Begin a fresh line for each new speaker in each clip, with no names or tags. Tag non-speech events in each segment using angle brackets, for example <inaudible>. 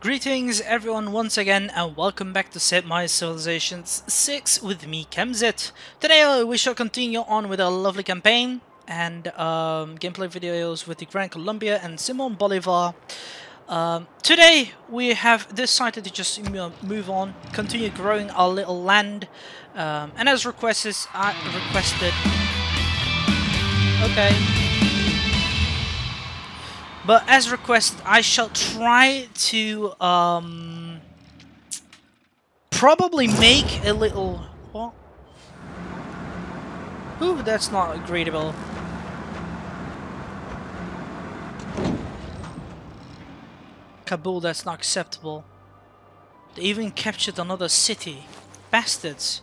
Greetings everyone once again and welcome back to Sid Meier Civilizations 6 with me, Kemsyt. Today uh, we shall continue on with a lovely campaign and um, gameplay videos with the Gran Colombia and Simon Bolivar. Um, today we have decided to just move on, continue growing our little land um, and as requested, I requested... Okay. But as requested, I shall try to um, probably make a little. What? Ooh, that's not agreeable. Kabul, that's not acceptable. They even captured another city. Bastards.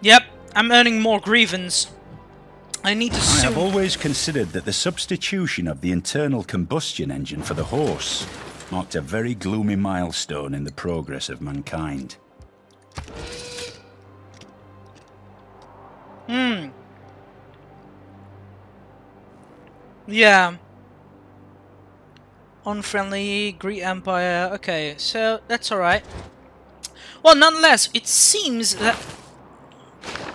Yep, I'm earning more grievance. I need to
I have always considered that the substitution of the internal combustion engine for the horse marked a very gloomy milestone in the progress of mankind.
Hmm. Yeah. Unfriendly, Greek Empire. Okay, so that's alright. Well, nonetheless, it seems that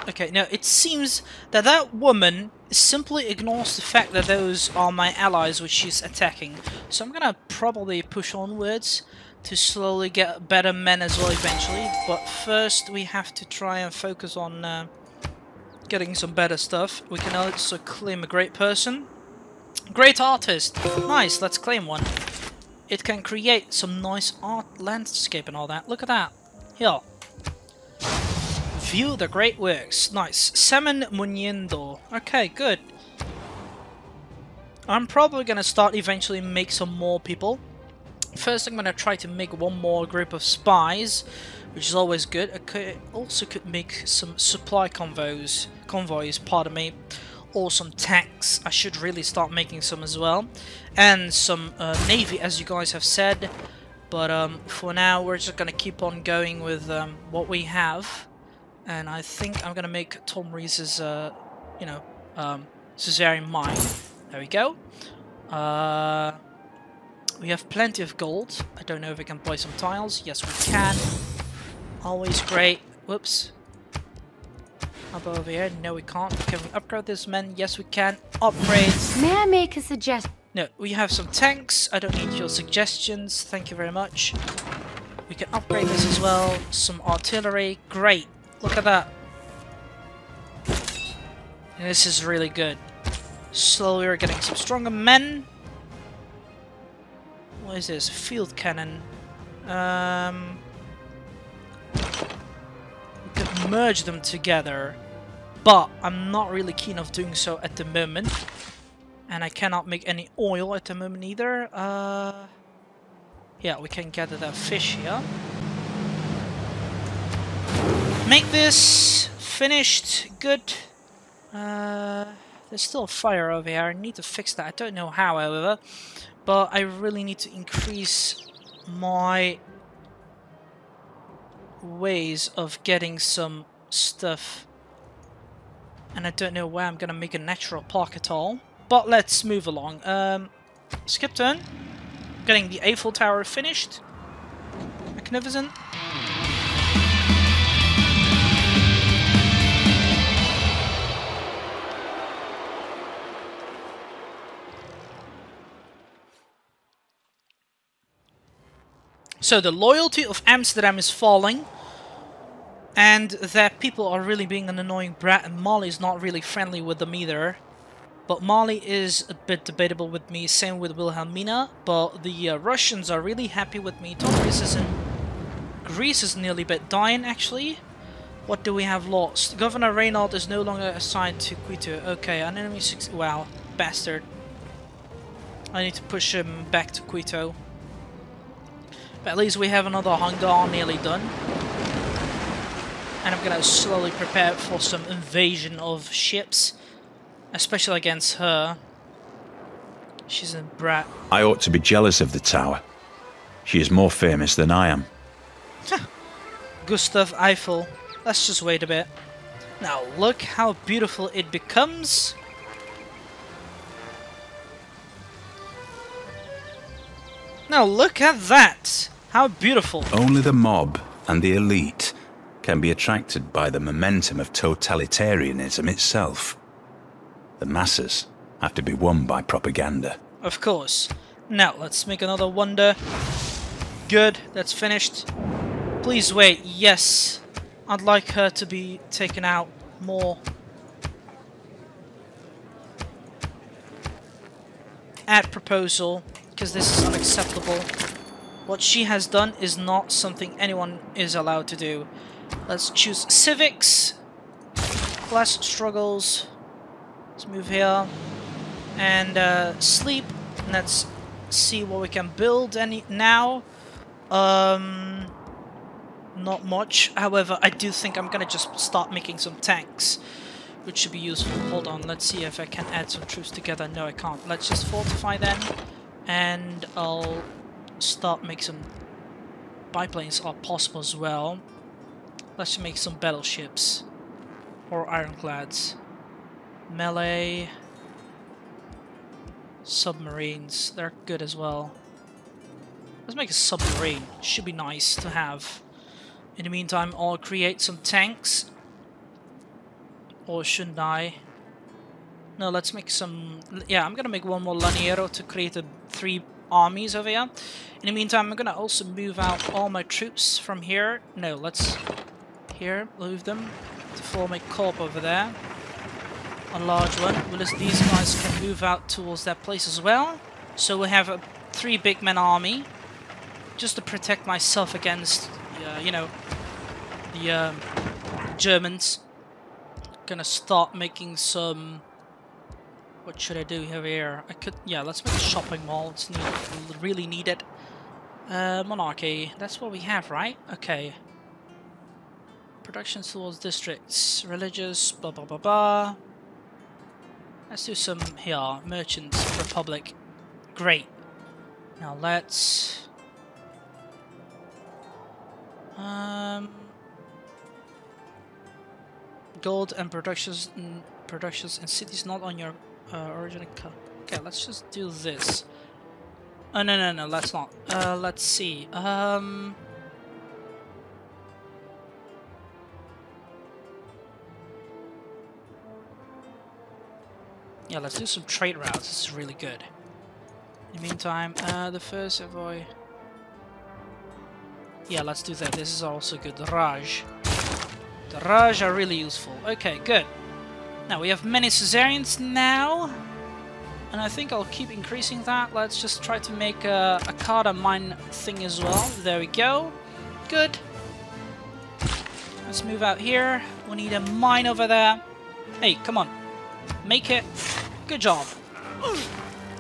Okay, now it seems that that woman simply ignores the fact that those are my allies which she's attacking. So I'm gonna probably push onwards to slowly get better men as well eventually. But first we have to try and focus on uh, getting some better stuff. We can also claim a great person. Great artist! Nice, let's claim one. It can create some nice art landscape and all that. Look at that. Here. View the great works. Nice. Salmon Muniendo. Okay, good. I'm probably gonna start eventually make some more people. First I'm gonna try to make one more group of spies, which is always good. I could also could make some supply convoys, convoys, pardon me, or some tanks. I should really start making some as well. And some uh, navy, as you guys have said. But um, for now, we're just gonna keep on going with um, what we have. And I think I'm gonna make Tom Rees's, uh, you know, um, Caesarean mine. There we go. Uh, we have plenty of gold. I don't know if we can buy some tiles. Yes, we can. Always great. Whoops. How about over here? No, we can't. Can we upgrade this man? Yes, we can. Upgrade.
May I make a suggestion?
No, we have some tanks. I don't need your suggestions. Thank you very much. We can upgrade this as well. Some artillery. Great. Look at that. This is really good. Slowly we're getting some stronger men. What is this? Field cannon. Um, we could merge them together. But I'm not really keen of doing so at the moment. And I cannot make any oil at the moment either. Uh, yeah, we can gather that fish here make this finished. Good. Uh, there's still a fire over here. I need to fix that. I don't know how, however. But I really need to increase my ways of getting some stuff. And I don't know where I'm going to make a natural park at all. But let's move along. Um, skip turn. Getting the Eiffel Tower finished. Magnificent. So the loyalty of Amsterdam is falling. And that people are really being an annoying brat and Mali is not really friendly with them either. But Mali is a bit debatable with me, same with Wilhelmina. But the uh, Russians are really happy with me. Greece is in... Greece is nearly bit dying actually. What do we have lost? Governor Reyna is no longer assigned to Quito. Okay, an enemy... Wow, bastard. I need to push him back to Quito. But at least we have another hangar nearly done. And I'm going to slowly prepare for some invasion of ships. Especially against her. She's a brat.
I ought to be jealous of the tower. She is more famous than I am.
Gustav Eiffel. Let's just wait a bit. Now look how beautiful it becomes. Now look at that! How beautiful!
Only the mob and the elite can be attracted by the momentum of totalitarianism itself. The masses have to be won by propaganda.
Of course. Now, let's make another wonder. Good, that's finished. Please wait, yes. I'd like her to be taken out more. At proposal, because this is unacceptable. What she has done is not something anyone is allowed to do. Let's choose civics, class struggles. Let's move here and uh, sleep. Let's see what we can build any now. Um, not much. However, I do think I'm gonna just start making some tanks, which should be useful. Hold on, let's see if I can add some troops together. No, I can't. Let's just fortify them, and I'll start make some biplanes are possible as well. Let's make some battleships or ironclads. Melee submarines, they're good as well. Let's make a submarine. Should be nice to have. In the meantime, I'll create some tanks. Or shouldn't I? No, let's make some... Yeah, I'm gonna make one more Llanero to create a three armies over here. In the meantime, I'm gonna also move out all my troops from here. No, let's... Here, move them to form a corp over there. A large one. Well, these guys can move out towards that place as well. So we have a three big men army. Just to protect myself against, uh, you know, the um, Germans. Gonna start making some what should I do here? I could, yeah, let's make a shopping mall. It's need, really needed. Uh, monarchy, that's what we have, right? Okay. Production towards districts, religious, blah blah blah blah. Let's do some here, merchants, republic. Great. Now let's... Um... Gold and productions, productions in cities not on your uh, original Okay, let's just do this. Oh, no, no, no, let's not. Uh, let's see. Um... Yeah, let's do some trade routes. This is really good. In the meantime, uh, the first Savoy... Yeah, let's do that. This is also good. The Raj. The Raj are really useful. Okay, good. Now, we have many Caesarians now. And I think I'll keep increasing that. Let's just try to make a, a Carter mine thing as well. There we go. Good. Let's move out here. We need a mine over there. Hey, come on. Make it. Good job.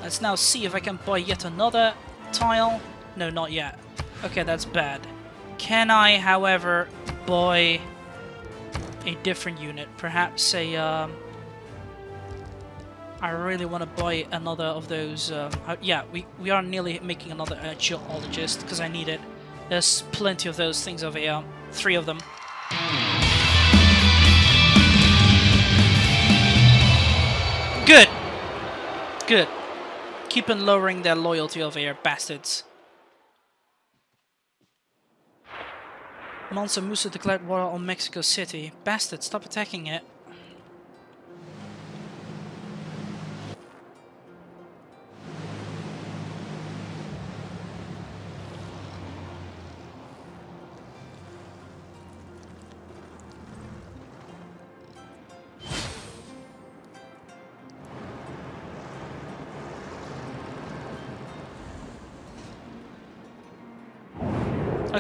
Let's now see if I can buy yet another tile. No, not yet. Okay, that's bad. Can I, however, buy a different unit. Perhaps a... Um, I really want to buy another of those... Um, uh, yeah, we, we are nearly making another uh, geologist because I need it. There's plenty of those things over here. Three of them. Good! Good. Keep on lowering their loyalty over here, bastards. Mansa Musa declared war on Mexico City. Bastard, stop attacking it.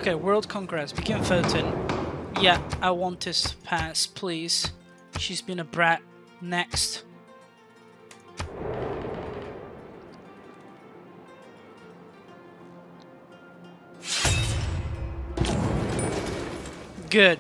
Okay, World Congress. Begin voting. Yeah, I want this to pass, please. She's been a brat. Next. Good.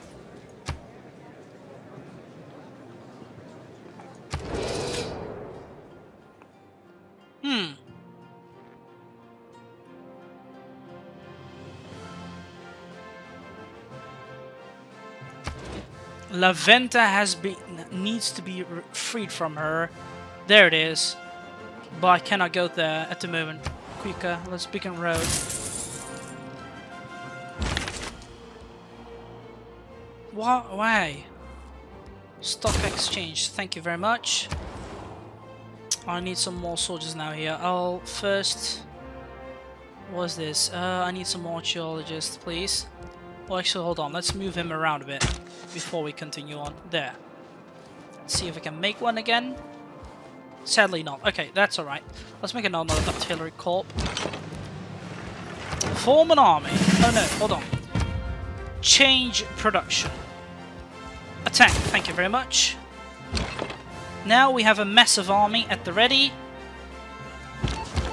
La Venta has been needs to be freed from her. There it is. But I cannot go there at the moment. quicker. Let's begin road. What? Why? Stock exchange. Thank you very much. I need some more soldiers now here. I'll first... What's this? Uh, I need some more geologists, please. Well, actually, hold on. Let's move him around a bit before we continue on. There. Let's see if we can make one again. Sadly not. Okay, that's alright. Let's make another artillery corp. Form an army. Oh no, hold on. Change production. Attack. Thank you very much. Now we have a massive army at the ready.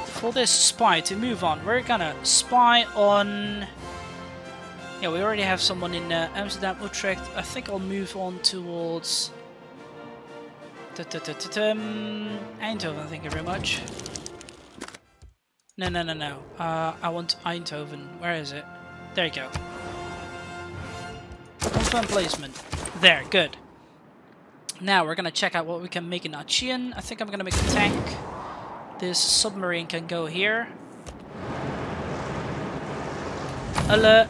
For this spy to move on, we're gonna spy on... Yeah, we already have someone in uh, Amsterdam, Utrecht. I think I'll move on towards... Eindhoven, thank you very much. No, no, no, no. Uh, I want Eindhoven. Where is it? There you go. Confirm placement. There, good. Now we're gonna check out what we can make in Achean. I think I'm gonna make a tank. This submarine can go here. Alert!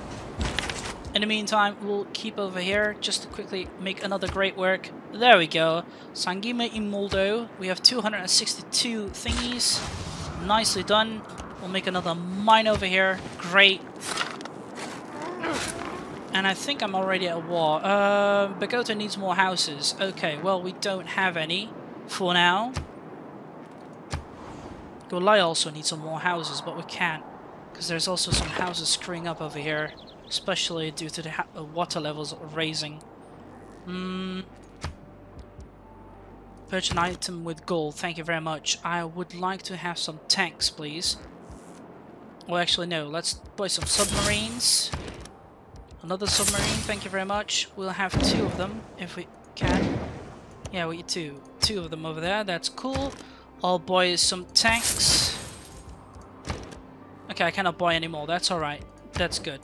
In the meantime, we'll keep over here just to quickly make another great work. There we go. Sangima Imoldo. We have 262 thingies. Nicely done. We'll make another mine over here. Great. And I think I'm already at war. Uh, Bogota needs more houses. Okay, well, we don't have any for now. Golai also needs some more houses, but we can't. Because there's also some houses screwing up over here especially due to the uh, water levels raising. Hmm. Purchase an item with gold, thank you very much. I would like to have some tanks, please. Well, actually, no. Let's buy some submarines. Another submarine, thank you very much. We'll have two of them, if we can. Yeah, we two. Two of them over there, that's cool. I'll buy some tanks. Okay, I cannot buy any more, that's alright. That's good.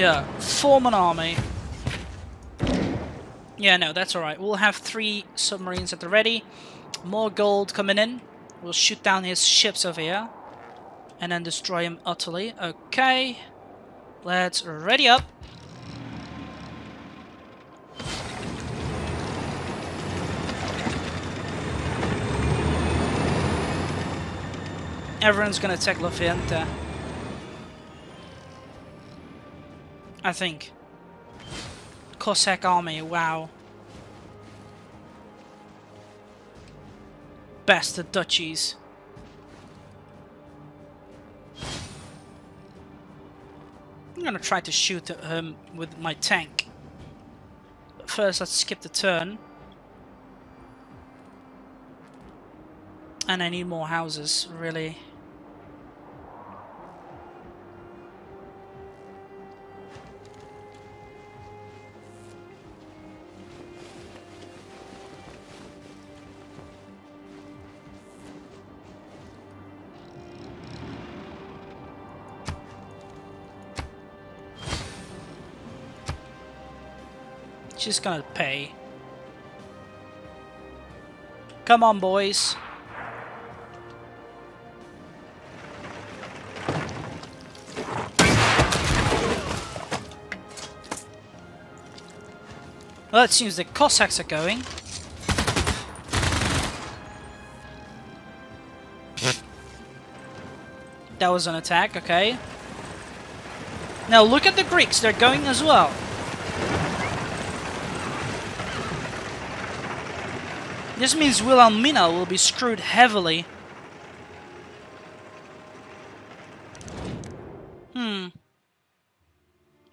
Yeah, form an army. Yeah, no, that's alright. We'll have three submarines at the ready. More gold coming in. We'll shoot down his ships over here. And then destroy him utterly. Okay. Let's ready up. Everyone's gonna take La I think. Cossack army, wow. Best Bastard duchies. I'm gonna try to shoot him with my tank. But first, let's skip the turn. And I need more houses, really. She's gonna pay. Come on, boys. Well, it seems the Cossacks are going. that was an attack, okay. Now look at the Greeks, they're going as well. This means Wilhelmina will be screwed heavily. Hmm.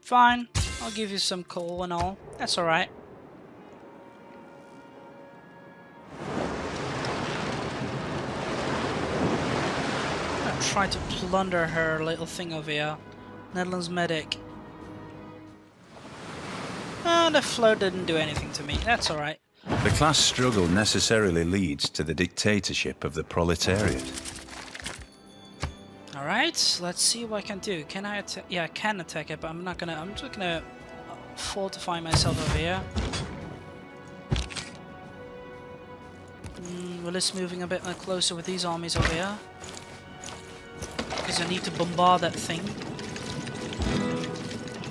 Fine. I'll give you some coal and all. That's alright. I'll try to plunder her little thing over here. Netherlands medic. Ah, the float didn't do anything to me. That's alright.
The class struggle necessarily leads to the dictatorship of the proletariat.
Alright, let's see what I can do. Can I attack? Yeah, I can attack it, but I'm not gonna... I'm just gonna fortify myself over here. Mm, well, let's moving a bit closer with these armies over here. Because I need to bombard that thing.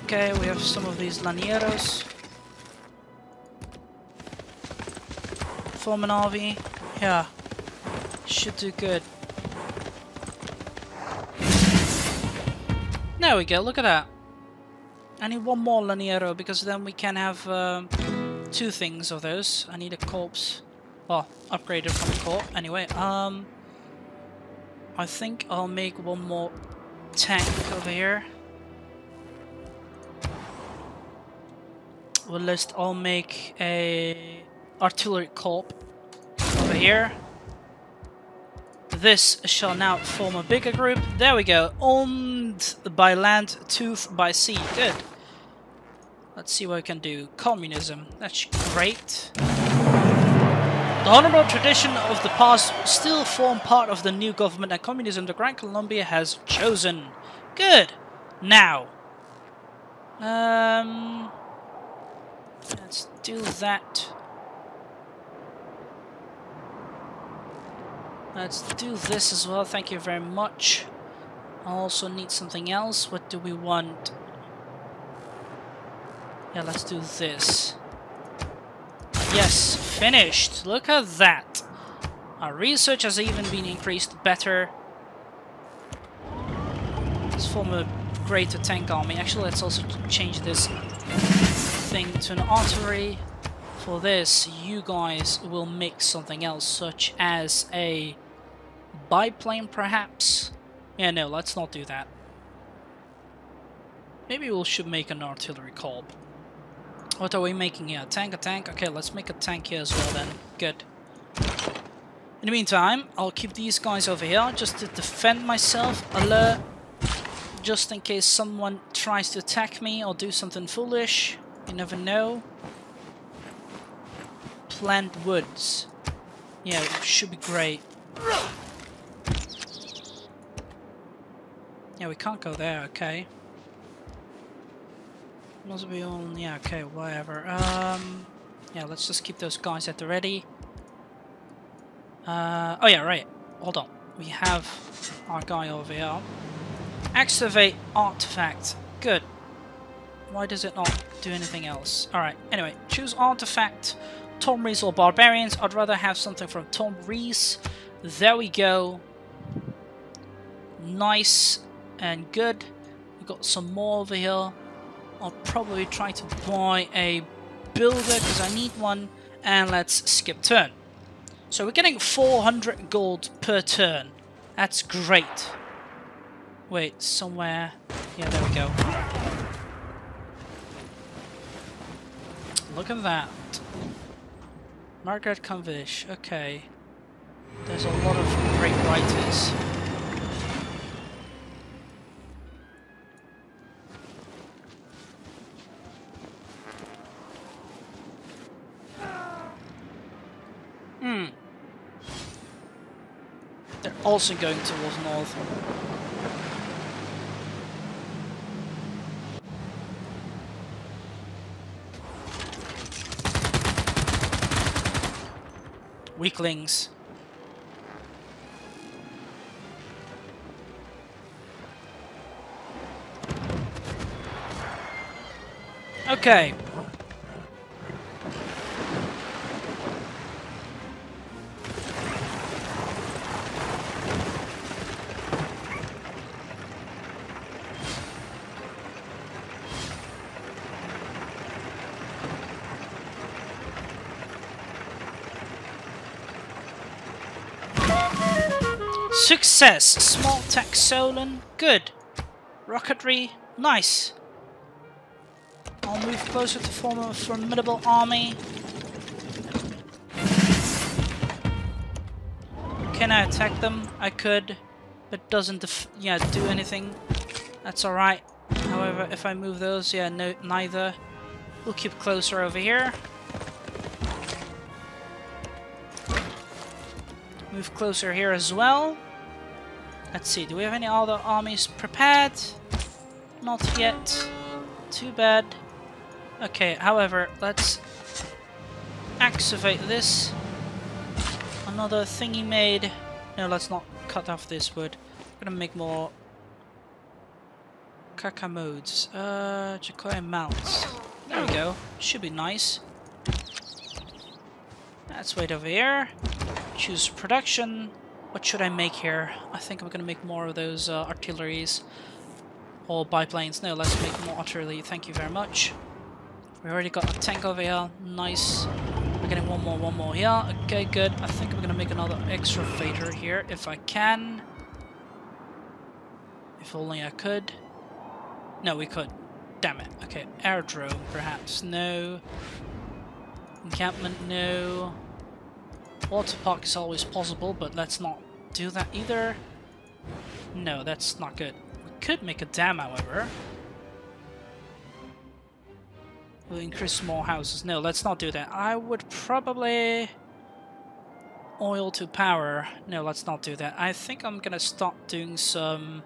Okay, we have some of these Llaneros. Army. Yeah. Should do good. There we go, look at that. I need one more Llanero because then we can have um, two things of those. I need a corpse. Well, upgraded from the corp. Anyway, um, I think I'll make one more tank over here. Well, list I'll make a artillery corp over here. This shall now form a bigger group. There we go. Owned by land, tooth by sea. Good. Let's see what we can do. Communism. That's great. The honorable tradition of the past still form part of the new government that communism the Gran Colombia has chosen. Good. Now. Um... Let's do that. Let's do this as well, thank you very much. I also need something else. What do we want? Yeah, let's do this. Yes, finished! Look at that! Our research has even been increased better. Let's form a greater tank army. Actually, let's also change this thing to an artillery. For this, you guys will make something else, such as a biplane, perhaps? Yeah, no, let's not do that. Maybe we should make an artillery corps. What are we making here? A tank, a tank? Okay, let's make a tank here as well then. Good. In the meantime, I'll keep these guys over here just to defend myself. Alert. Just in case someone tries to attack me or do something foolish. You never know. Plant woods. Yeah, should be great. Yeah, we can't go there, okay. Must be on, yeah, okay, whatever. Um, yeah, let's just keep those guys at the ready. Uh, oh yeah, right. Hold on. We have our guy over here. Activate artifact. Good. Why does it not do anything else? Alright, anyway, choose artifact, Tom Rees or Barbarians. I'd rather have something from Tom Rees. There we go. Nice and good. We've got some more over here. I'll probably try to buy a builder because I need one. And let's skip turn. So we're getting 400 gold per turn. That's great. Wait, somewhere... Yeah, there we go. Look at that. Margaret Cavendish, okay. There's a lot of great writers. Also going towards north. Weaklings. Okay. Success! Small tech Solon, good. Rocketry, nice. I'll move closer to form a formidable army. Can I attack them? I could, but doesn't yeah do anything. That's alright. However, if I move those, yeah, no, neither. We'll keep closer over here. Move closer here as well. Let's see, do we have any other armies prepared? Not yet. Too bad. Okay, however, let's activate this. another thingy made. No, let's not cut off this wood. I'm gonna make more Kaka modes. Uh, Jacoya mounts. There we go. Should be nice. Let's wait over here. Choose production. What should I make here? I think I'm gonna make more of those uh, artilleries. Or biplanes. No, let's make more artillery. Thank you very much. We already got a tank over here. Nice. We're getting one more, one more here. Okay, good. I think I'm gonna make another extra fader here if I can. If only I could. No, we could. Damn it. Okay, aerodrome, perhaps. No. Encampment, no. Water park is always possible, but let's not do that either. No, that's not good. We could make a dam, however. We'll increase more houses. No, let's not do that. I would probably... Oil to power. No, let's not do that. I think I'm gonna start doing some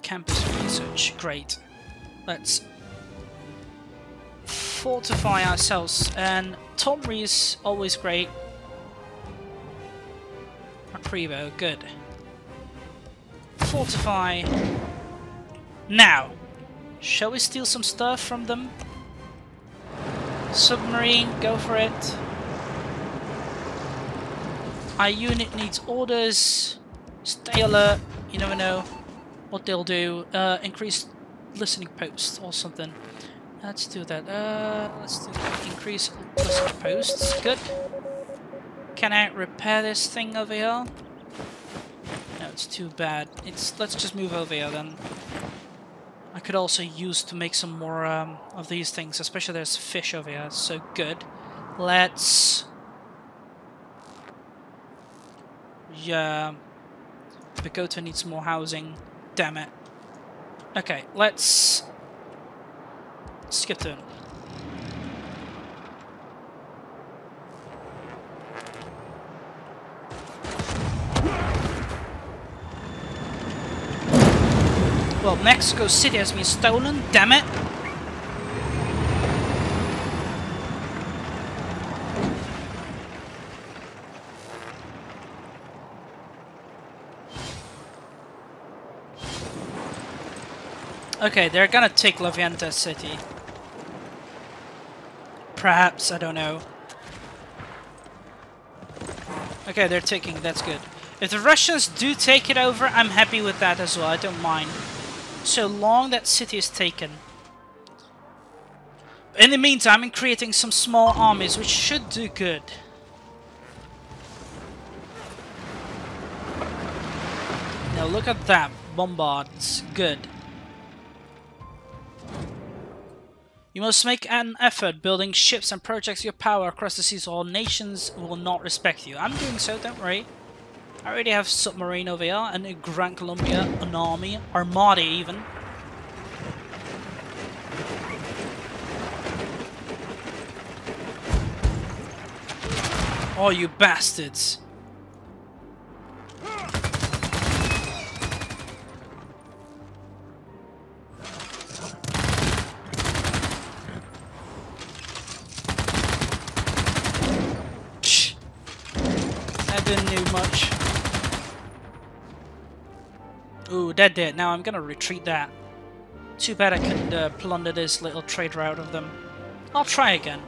campus research. Great. Let's fortify ourselves. And Tom Rees, always great. Acrivo, good. Fortify. Now, shall we steal some stuff from them? Submarine, go for it. Our unit needs orders. Stay alert, you never know what they'll do. Uh, increase listening posts or something. Let's do that. Uh, let's do that. Increase listening posts. Good. Can I repair this thing over here? It's too bad. It's let's just move over here then. I could also use to make some more um, of these things, especially there's fish over here. So good. Let's. Yeah. Bogota needs more housing. Damn it. Okay, let's skip turn. Well, Mexico City has been stolen, damn it! Okay, they're gonna take La Venta City. Perhaps, I don't know. Okay, they're taking, that's good. If the Russians do take it over, I'm happy with that as well, I don't mind. So long that city is taken. In the meantime, I'm creating some small armies, which should do good. Now look at that, bombards, good. You must make an effort building ships and projects your power across the seas or nations will not respect you. I'm doing so, don't worry. I already have submarine over here and a Gran Colombia, an army, armada even. Oh, you bastards. I didn't do much. Ooh, dead dead. Now I'm gonna retreat that. Too bad I couldn't uh, plunder this little trade route of them. I'll try again.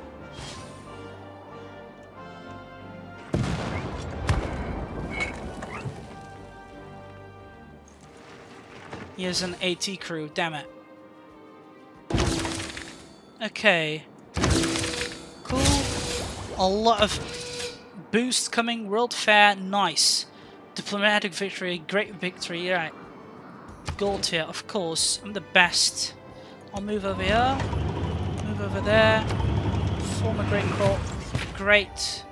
He has an AT crew, damn it. Okay. Cool. A lot of boost coming, World Fair, nice. Diplomatic victory, great victory, right. Gold tier, of course, I'm the best. I'll move over here, move over there, form a great court, great.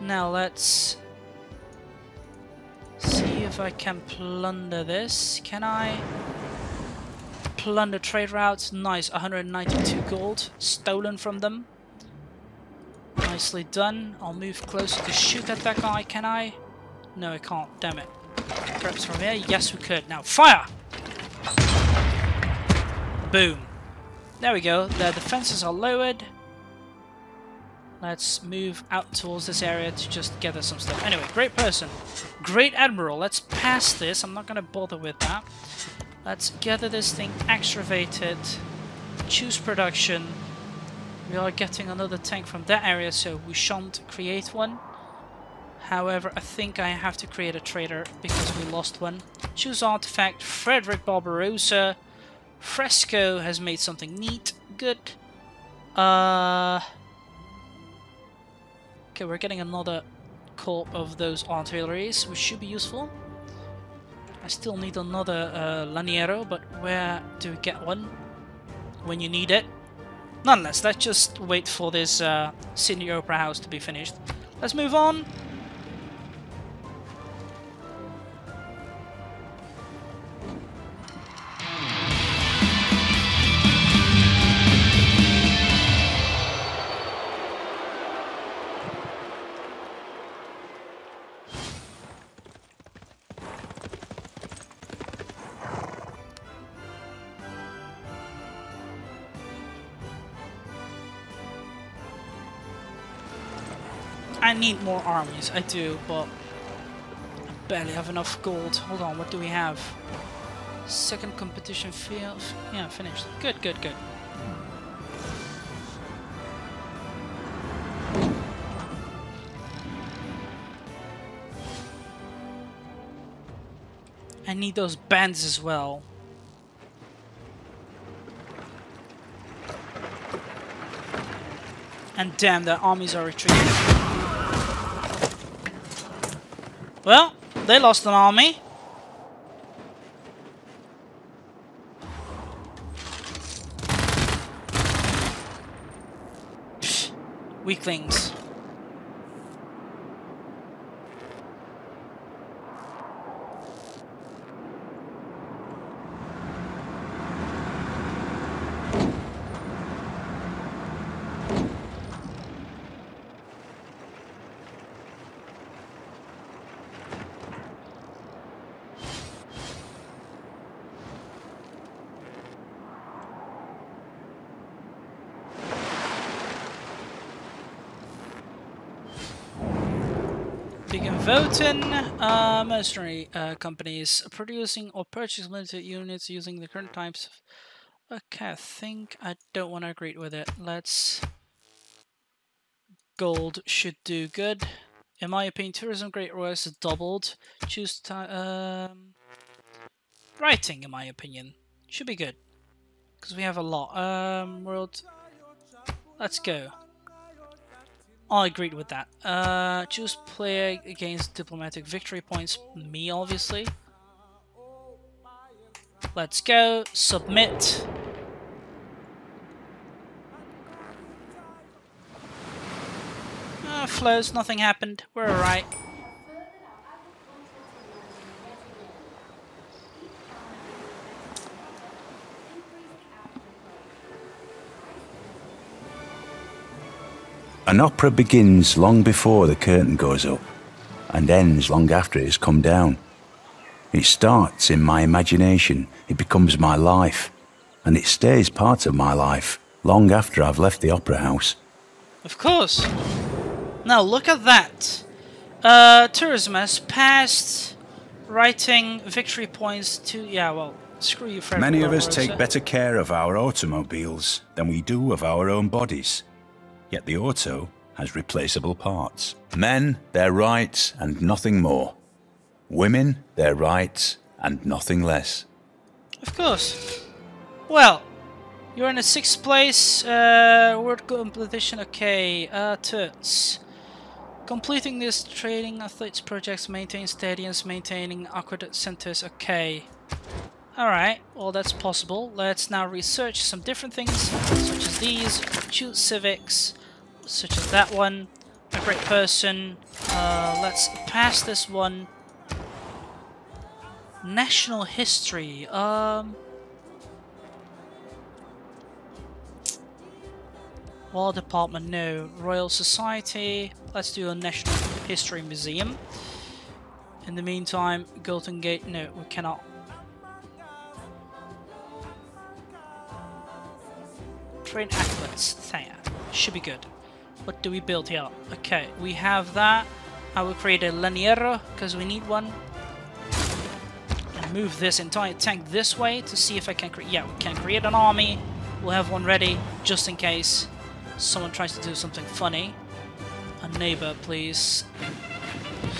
Now let's see if I can plunder this. Can I? Plunder trade routes, nice, 192 gold, stolen from them. Nicely done. I'll move closer to shoot at that guy, can I? No, I can't. Damn it. Perhaps from here? Yes, we could. Now, fire! Boom. There we go. The defenses are lowered. Let's move out towards this area to just gather some stuff. Anyway, great person. Great admiral. Let's pass this. I'm not going to bother with that. Let's gather this thing, extravate it, choose production. We are getting another tank from that area, so we shan't create one. However, I think I have to create a trader because we lost one. Choose artifact, Frederick Barbarossa. Fresco has made something neat. Good. Uh... Okay, we're getting another corp of those artilleries, which should be useful. I still need another uh, Llanero, but where do we get one? When you need it? Nonetheless, let's just wait for this uh, Sydney Opera House to be finished. Let's move on. Need more armies, I do, but I barely have enough gold. Hold on, what do we have? Second competition field. Yeah, finished. Good, good, good. I need those bands as well. And damn, the armies are retreating. Well, they lost an army. Weaklings. Voting. Uh, mercenary uh, companies producing or purchasing limited units using the current types. Of... Okay, I think I don't want to agree with it. Let's. Gold should do good. In my opinion, tourism great royals is doubled. Choose. Um, writing, in my opinion, should be good because we have a lot. Um, world. Let's go. I agreed with that. Uh, choose player against diplomatic victory points. Me, obviously. Let's go. Submit. Uh, flows, nothing happened. We're alright.
An opera begins long before the curtain goes up and ends long after it has come down. It starts in my imagination, it becomes my life, and it stays part of my life long after I've left the opera house.
Of course. Now look at that. Uh, tourism has passed writing victory points to... Yeah, well, screw you, Fred.
Many of us take better care of our automobiles than we do of our own bodies. Yet the auto has replaceable parts. Men, their rights and nothing more. Women, their rights and nothing less.
Of course. Well, you're in the sixth place. Uh, word competition, okay. Uh, Toots. Completing this training athletes projects, maintain stadiums, maintaining aqueduct centers, okay. Alright, well that's possible. Let's now research some different things, such as these. Choose civics, such as that one. A great person. Uh, let's pass this one. National history. Um... Law Department, no. Royal Society, let's do a National History Museum. In the meantime, Golden Gate, no, we cannot. Train athletes, there. Should be good. What do we build here? Okay, we have that. I will create a Llanero because we need one. And move this entire tank this way to see if I can create. Yeah, we can create an army. We'll have one ready just in case someone tries to do something funny. A neighbor, please.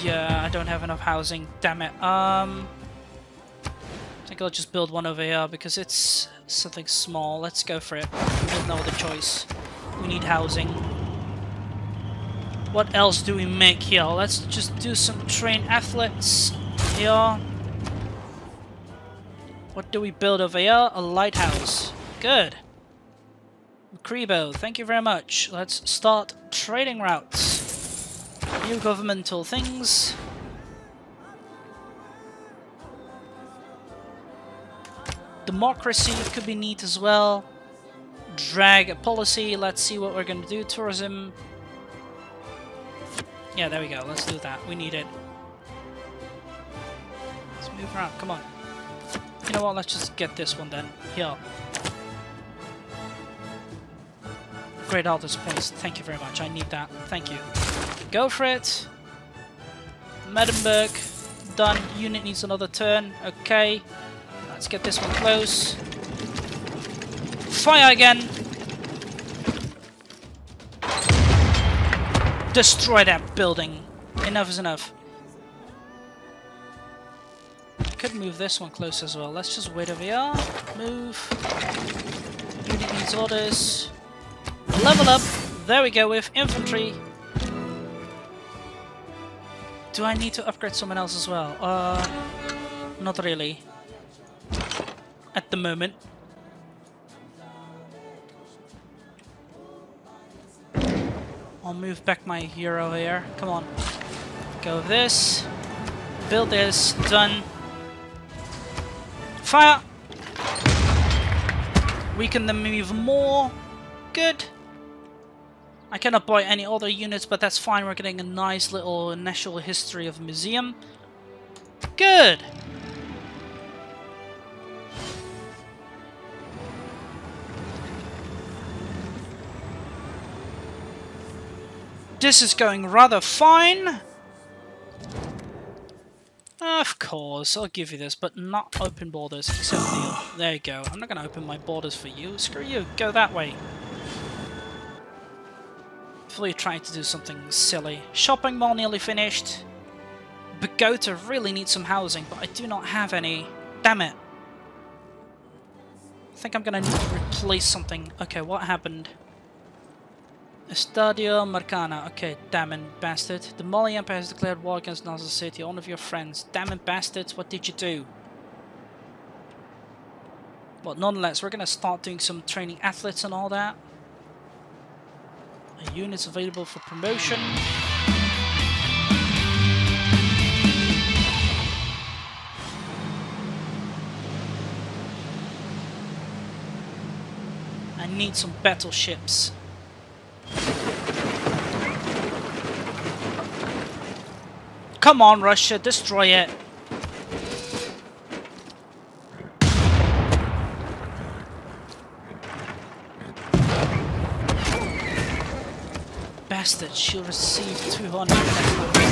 Yeah, I don't have enough housing. Damn it. Um, I think I'll just build one over here because it's something small. Let's go for it. We have no other choice. We need housing. What else do we make here? Let's just do some train athletes here. What do we build over here? A lighthouse. Good. Crebo, thank you very much. Let's start trading routes. New governmental things. Democracy could be neat as well. Drag a policy, let's see what we're gonna do. Tourism. Yeah, there we go, let's do that. We need it. Let's move around, come on. You know what, let's just get this one then. Here. Great Aldous points. Thank you very much. I need that. Thank you. Go for it. Medinburg. Done. Unit needs another turn. Okay. Let's get this one close. Fire again. Destroy that building. Enough is enough. Could move this one close as well. Let's just wait over here. Move. Unit needs orders. Level up. There we go with infantry. Do I need to upgrade someone else as well? Uh, not really. At the moment. I'll move back my hero here. Come on. Go this. Build this. Done. Fire! Weaken them even more. Good. I cannot buy any other units, but that's fine. We're getting a nice little national history of museum. Good. This is going rather fine. Of course, I'll give you this, but not open borders, except Neil. There you go. I'm not going to open my borders for you. Screw you. Go that way. Hopefully trying to do something silly. Shopping mall nearly finished. Bogota really needs some housing, but I do not have any. Damn it. I think I'm going to need to replace something. Okay, what happened? Estadio Maracanã. Okay, damn it, bastard. The Mali Empire has declared war against Nazar City, one of your friends. Damn it, bastards, what did you do? But nonetheless, we're gonna start doing some training athletes and all that. A units available for promotion. I need some battleships. Come on, Russia, destroy it. Bastard, she'll receive 200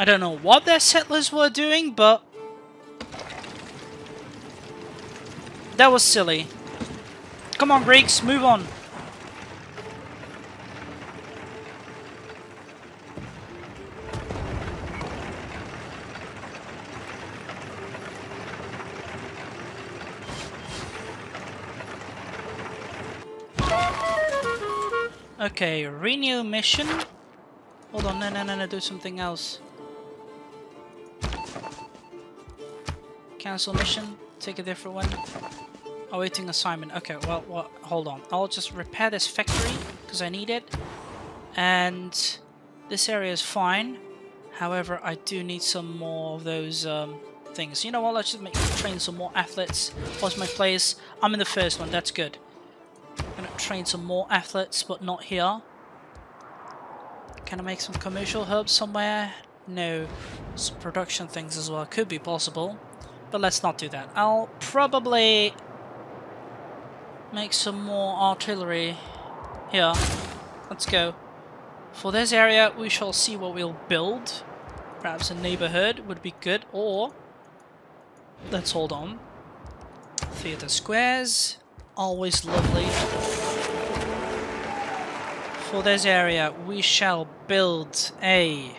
I don't know what their settlers were doing, but... That was silly. Come on, Greeks, move on. Okay, renew mission. Hold on, no, no, no, no, do something else. Cancel mission, take a different one. Awaiting assignment. Okay, well, well, hold on. I'll just repair this factory, because I need it. And this area is fine. However, I do need some more of those um, things. You know what, let's just make, train some more athletes. What's my place? I'm in the first one, that's good. I'm gonna train some more athletes, but not here. Can I make some commercial hubs somewhere? No. Some production things as well. Could be possible. But let's not do that. I'll probably make some more artillery here. Let's go. For this area, we shall see what we'll build. Perhaps a neighborhood would be good, or... Let's hold on. Theater squares. Always lovely. For this area, we shall build a...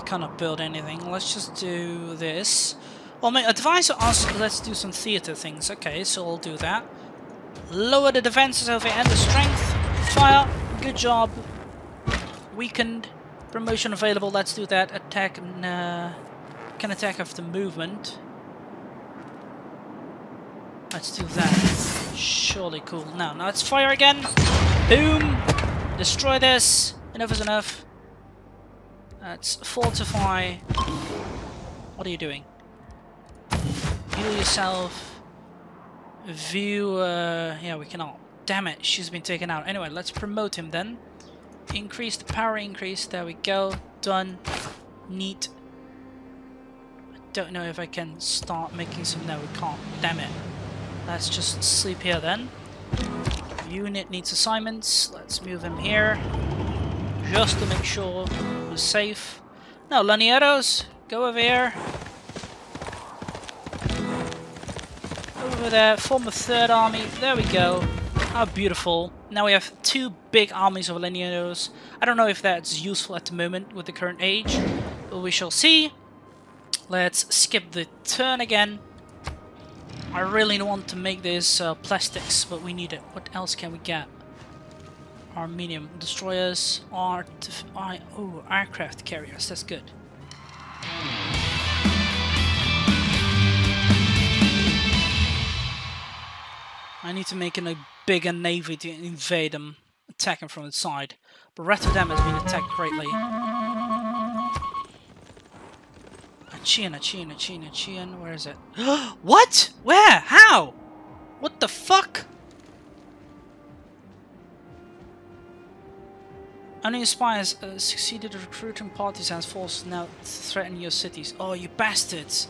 We cannot build anything. Let's just do this. Well, my advisor asked let's do some theater things. Okay, so I'll do that. Lower the defenses over here and the strength. Fire. Good job. Weakened. Promotion available. Let's do that. Attack. Nah. Can attack after movement. Let's do that. Surely cool. Now, now let's fire again. Boom. Destroy this. Enough is enough. Let's fortify. What are you doing? Heal yourself. View. Uh, yeah, we cannot. Damn it, she's been taken out. Anyway, let's promote him then. Increase the power increase. There we go. Done. Neat. I don't know if I can start making some. No, we can't. Damn it. Let's just sleep here then. Unit needs assignments. Let's move him here. Just to make sure we're safe. Now, Llaneros, go over here. Over there, form a third army. There we go. How beautiful. Now we have two big armies of Llaneros. I don't know if that's useful at the moment with the current age, but we shall see. Let's skip the turn again. I really don't want to make this uh, plastics, but we need it. What else can we get? Armenium destroyers, art, I, oh, aircraft carriers. That's good. I need to make a bigger navy to invade them, attack them from the side. But Rotterdam has been attacked greatly. Aegean, Aegean, Aegean, Aegean, where is it? <gasps> what? Where? How? What the fuck? Only spies uh, succeeded in recruiting partisans forces now threaten your cities. Oh, you bastards!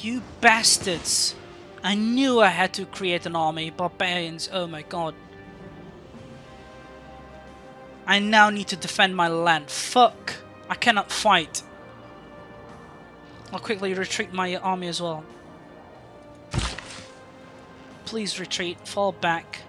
You bastards! I knew I had to create an army. Barbarians, oh my god. I now need to defend my land. Fuck! I cannot fight. I'll quickly retreat my army as well. Please retreat, fall back.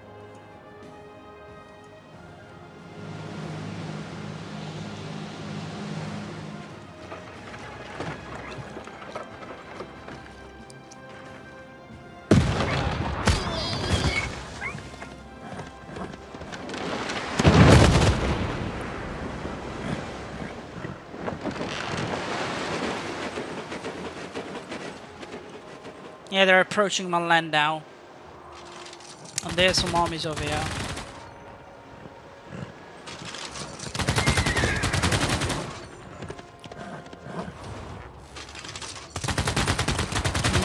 Yeah, they're approaching my land now. And there's some armies over here.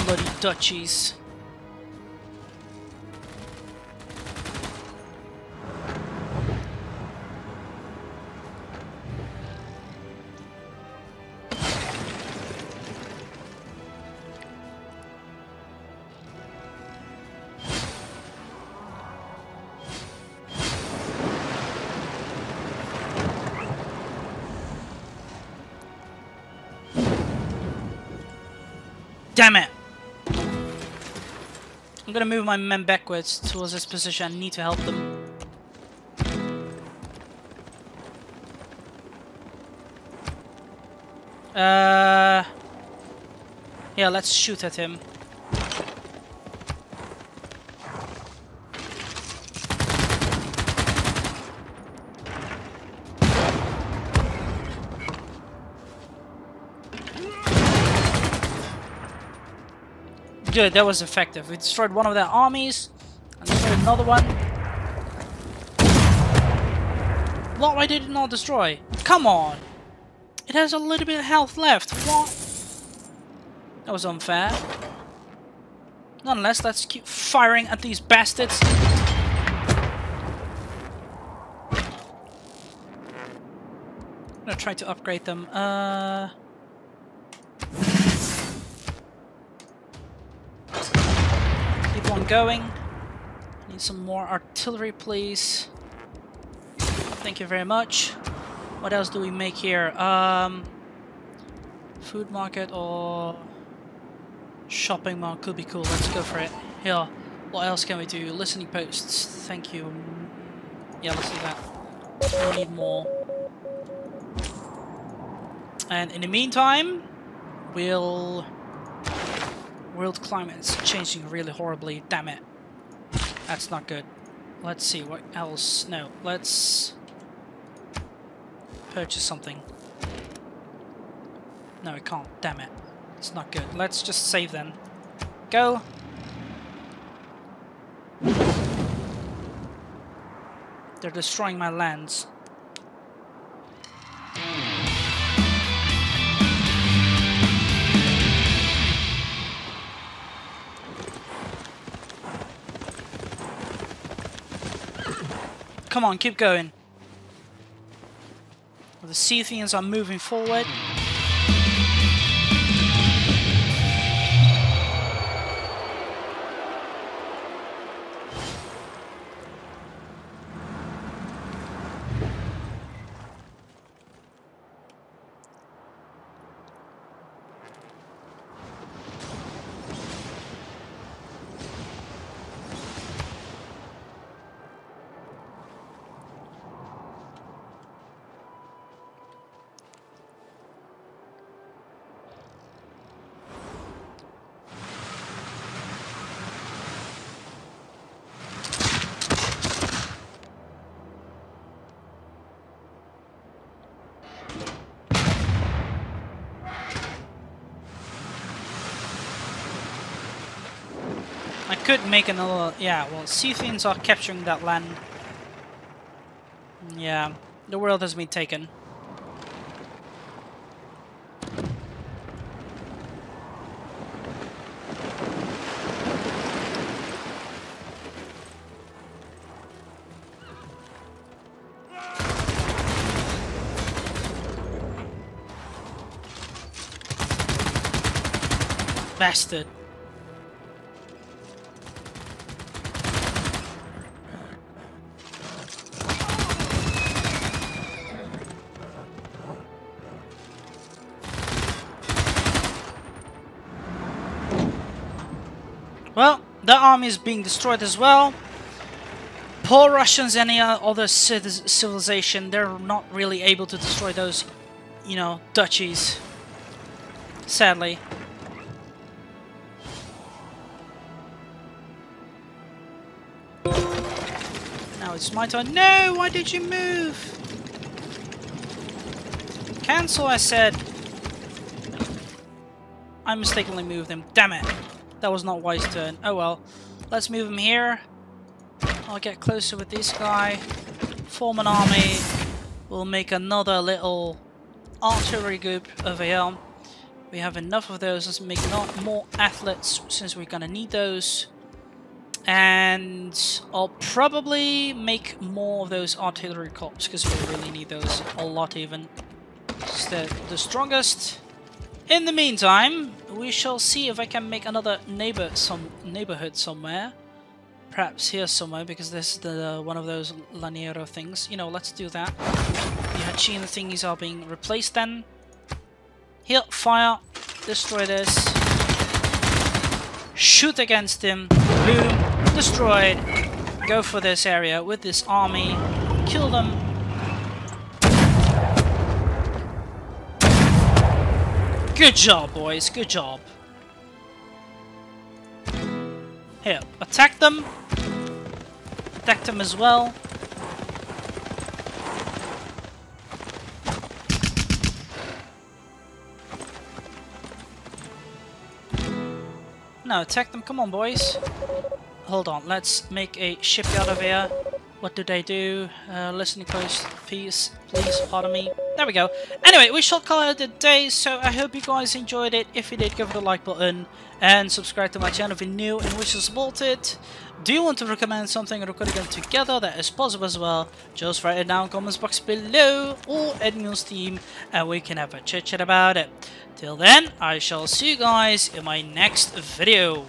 Bloody Dutchies. Gonna move my men backwards towards this position. I need to help them. Uh, yeah, let's shoot at him. That was effective. We destroyed one of their armies, and destroyed another one. What? I did not destroy? Come on! It has a little bit of health left. What? That was unfair. Nonetheless, let's keep firing at these bastards. I'm gonna try to upgrade them. Uh... going. Need some more artillery, please. Thank you very much. What else do we make here? Um, food market or shopping mall could be cool. Let's go for it. Here. What else can we do? Listening posts. Thank you. Yeah, let's do that. We need more. And in the meantime, we'll... World climate is changing really horribly. Damn it. That's not good. Let's see, what else? No, let's... Purchase something. No, we can't. Damn it. It's not good. Let's just save then. Go! They're destroying my lands. Come on, keep going. The Scythians are moving forward. Could make another... Yeah, well, Scythians are capturing that land. Yeah, the world has been taken. Bastard. The army is being destroyed as well. Poor Russians, any other civilization, they're not really able to destroy those, you know, Dutchies. Sadly. Now it's my turn. No! Why did you move? Cancel, I said. I mistakenly moved him. Damn it. That was not wise turn. Oh well. Let's move him here. I'll get closer with this guy. Form an army. We'll make another little artillery group over here. We have enough of those. Let's make more athletes since we're gonna need those. And I'll probably make more of those artillery corps because we really need those a lot even. It's the, the strongest. In the meantime, we shall see if I can make another neighbor some neighborhood somewhere. Perhaps here somewhere, because this is the one of those Llanero things. You know, let's do that. The Hacienda thingies are being replaced then. Here, fire, destroy this. Shoot against him. Boom, destroyed. Go for this area with this army. Kill them. Good job, boys. Good job. Here, attack them. Attack them as well. No, attack them. Come on, boys. Hold on. Let's make a shipyard over here. What do they do? Uh, listening post, please, please, pardon me. There we go. Anyway, we shall call it a day, so I hope you guys enjoyed it. If you did, give it a like button and subscribe to my channel if you're new and wish to support it. Do you want to recommend something and record again together? That is possible as well. Just write it down in the comments box below or me on Steam and we can have a chit chat about it. Till then, I shall see you guys in my next video.